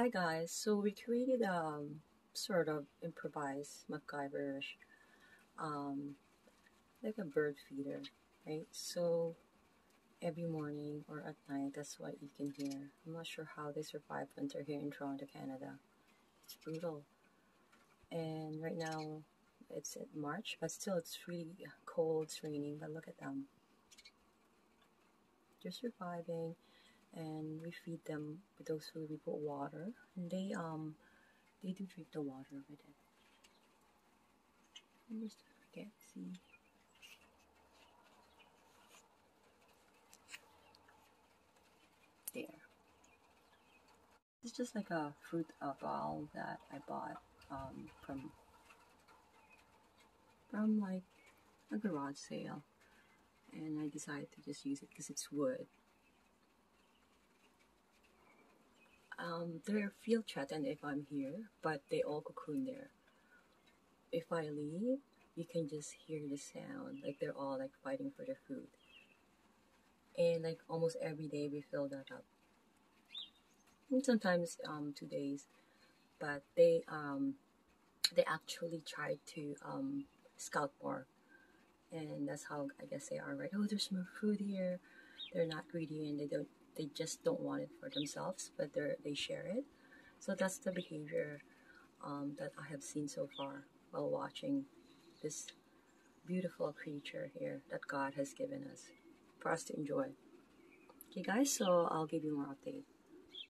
Hi guys, so we created a um, sort of improvised MacGyverish, um, like a bird feeder, right? So every morning or at night, that's what you can hear. I'm not sure how they survive winter here in Toronto, Canada. It's brutal. And right now it's at March, but still it's really cold, it's raining, but look at them. They're surviving and we feed them with those food. We put water and they um they do drink the water with it I just forget see. There. It's just like a fruit uh, ball that I bought um, from from like a garage sale. And I decided to just use it because it's wood Um, they feel threatened if I'm here, but they all cocoon there. If I leave, you can just hear the sound, like they're all like fighting for their food. And like almost every day we fill that up. And sometimes um two days, but they um they actually try to um scout more, and that's how I guess they are right. Oh, there's more food here. They're not greedy and they don't they just don't want it for themselves, but they they share it. So that's the behavior um, that I have seen so far while watching this beautiful creature here that God has given us for us to enjoy. Okay, guys, so I'll give you more update.